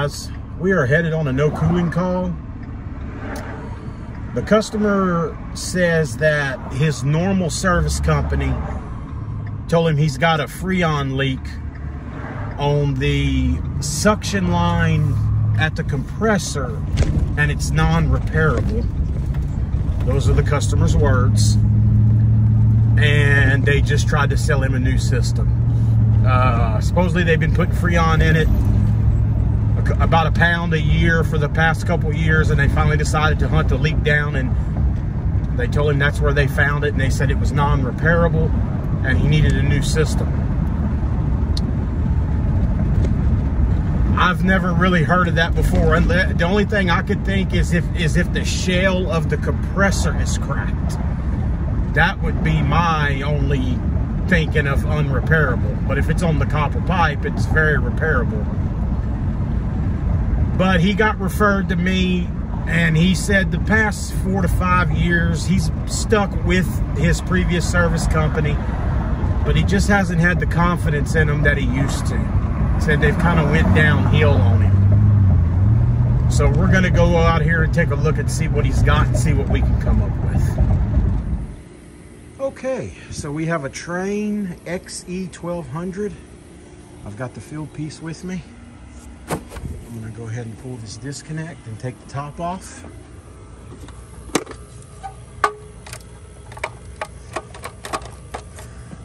guys. We are headed on a no cooling call. The customer says that his normal service company told him he's got a Freon leak on the suction line at the compressor and it's non-repairable. Those are the customer's words. And they just tried to sell him a new system. Uh, supposedly they've been putting Freon in it about a pound a year for the past couple years and they finally decided to hunt the leak down and they told him that's where they found it and they said it was non-repairable and he needed a new system. I've never really heard of that before. And the only thing I could think is if is if the shell of the compressor is cracked. That would be my only thinking of unrepairable. But if it's on the copper pipe, it's very repairable. But he got referred to me and he said the past four to five years he's stuck with his previous service company but he just hasn't had the confidence in him that he used to. Said they've kind of went downhill on him. So we're to go out here and take a look and see what he's got and see what we can come up with. Okay so we have a Trane XE1200 I've got the Fieldpiece with me I'm gonna go ahead and pull this disconnect and take the top off.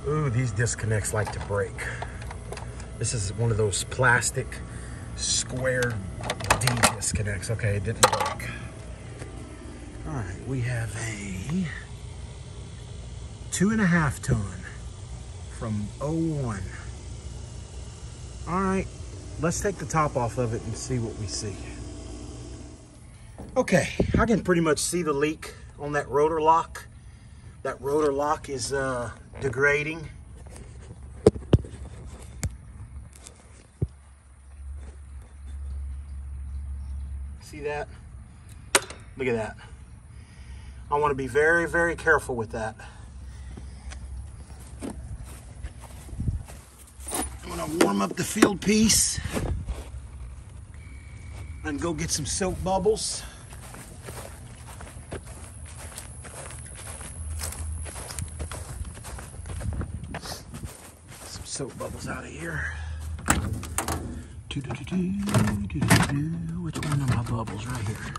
Ooh, these disconnects like to break. This is one of those plastic square D disconnects. Okay, it didn't break. All right, we have a two and a half ton from 01. All right, let's take the top off of it and see what we see. Okay, I can pretty much see the leak on that Rotolock. That Rotolock is uh, degrading. See that? Look at that. I want to be very, very careful with that. Gonna warm up the Fieldpiece and go get some soap bubbles. Some soap bubbles out of here. Which one are my bubbles? Right here.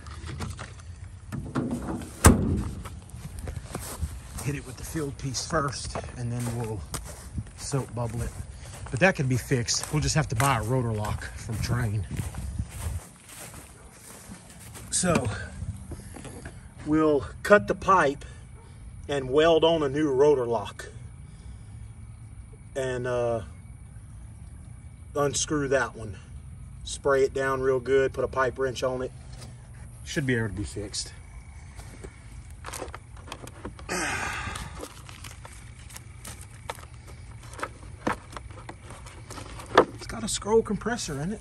Hit it with the Fieldpiece first, and then we'll soap bubble it. But that can be fixed. We'll just have to buy a Rotolock from Trane. So we'll cut the pipe and weld on a new Rotolock and uh, unscrew that one. Spray it down real good, put a pipe wrench on it. Should be able to be fixed. A scroll compressor in it.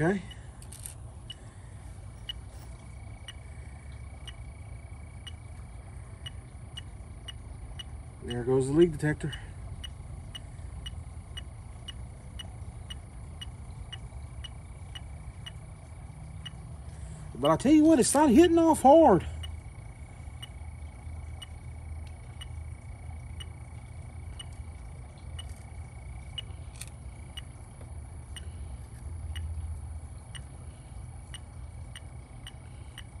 Okay. There goes the leak detector. But I tell you what, it's not hitting off hard.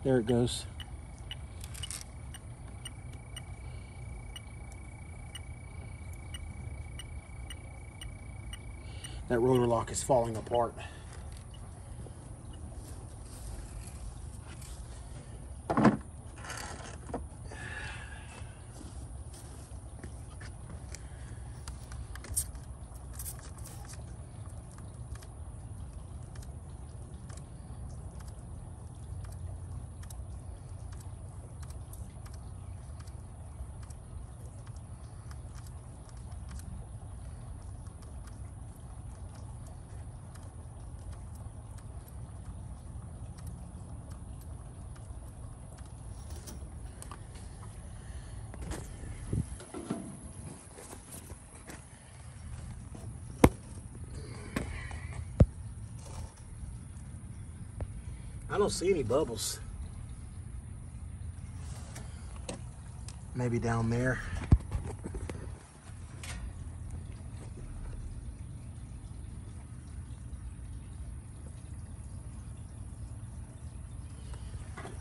There it goes. That Rotolock is falling apart. Don't see any bubbles. Maybe down there.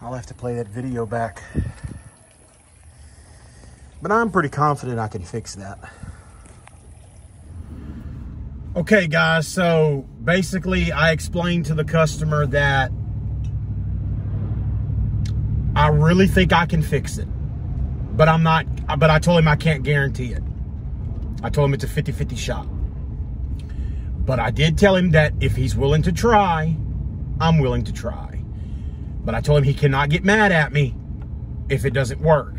I'll have to play that video back. But I'm pretty confident I can fix that. Okay, guys, so basically I explained to the customer that I really think I can fix it. But I'm not, but I told him I can't guarantee it. I told him it's a 50-50 shot. But I did tell him that if he's willing to try, I'm willing to try. But I told him he cannot get mad at me if it doesn't work.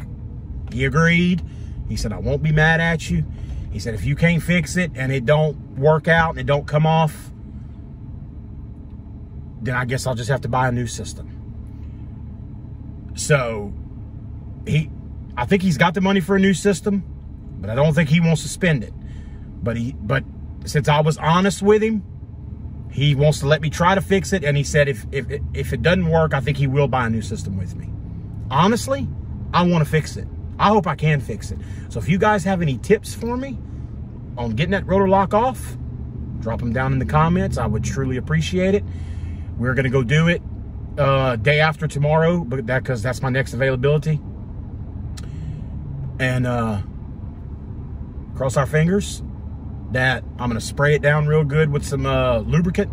He agreed. He said, I won't be mad at you. He said, if you can't fix it and it don't work out and it don't come off, then I guess I'll just have to buy a new system. So he, I think he's got the money for a new system, but I don't think he wants to spend it. But he, but since I was honest with him, he wants to let me try to fix it. And he said, if, if, if it doesn't work, I think he will buy a new system with me. Honestly, I want to fix it. I hope I can fix it. So if you guys have any tips for me on getting that Rotolock off, drop them down in the comments. I would truly appreciate it. We're going to go do it uh, day after tomorrow, but that because that's my next availability. And uh, cross our fingers that I'm to spray it down real good with some uh, lubricant.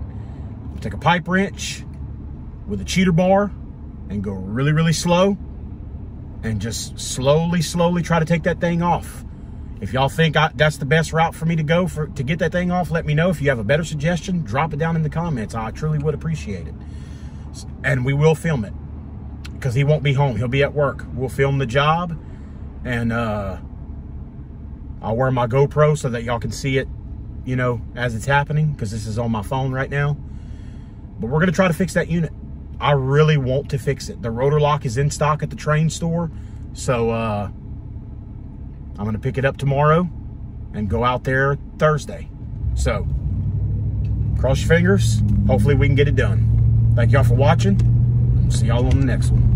Take a pipe wrench with a cheater bar and go really, really slow and just slowly, slowly try to take that thing off. If y'all think I, that's the best route for me to go for to get that thing off, let me know. If you have a better suggestion, drop it down in the comments. I truly would appreciate it. And we will film it because he won't be home. He'll be at work. We'll film the job and uh, I'll wear my GoPro so that y'all can see it, you know, as it's happening because this is on my phone right now. But we're going to try to fix that unit. I really want to fix it. The Rotolock is in stock at the Trane store. So uh, I'm going to pick it up tomorrow and go out there Thursday. So cross your fingers. Hopefully we can get it done. Thank y'all for watching. See y'all on the next one.